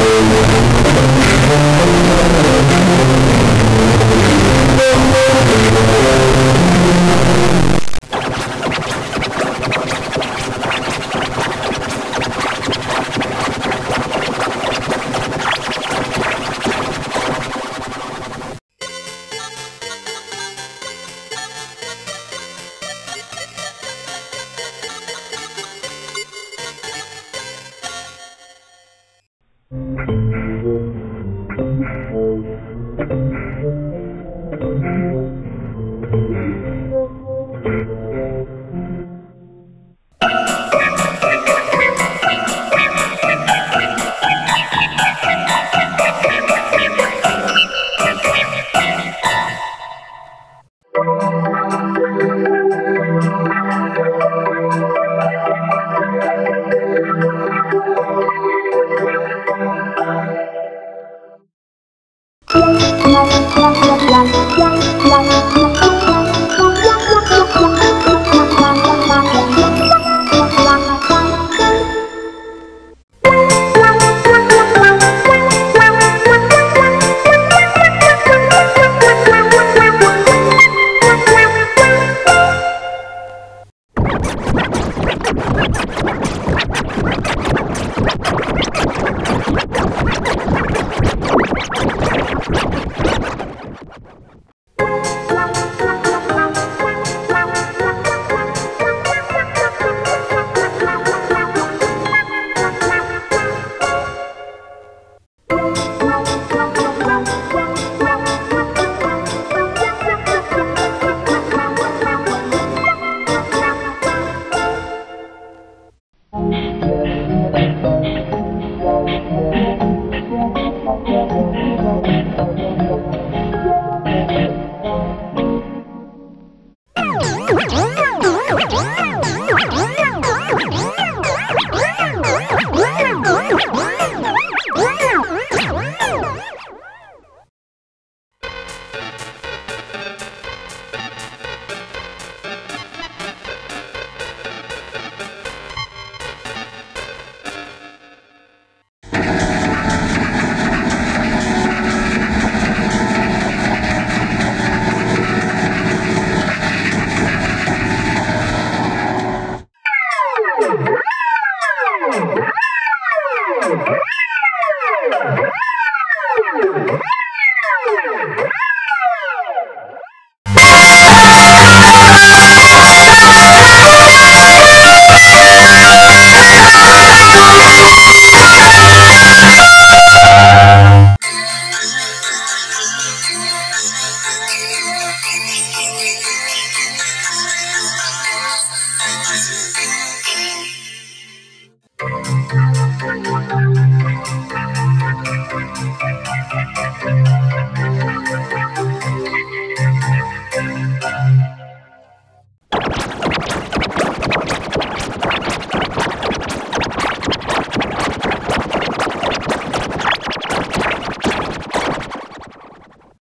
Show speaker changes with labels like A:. A: Thank Thank you.
B: la, la,